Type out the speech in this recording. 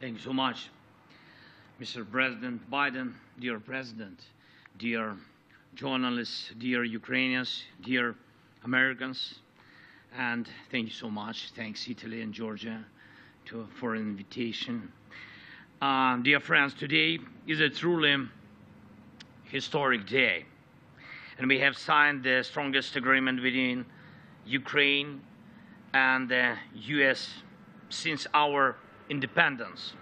Thank you so much, Mr. President Biden, dear President, dear journalists, dear Ukrainians, dear Americans, and thank you so much. Thanks, Italy and Giorgia, to, for an invitation. Uh, dear friends, today is a truly historic day, and we have signed the strongest agreement between Ukraine and the U.S. since our independence.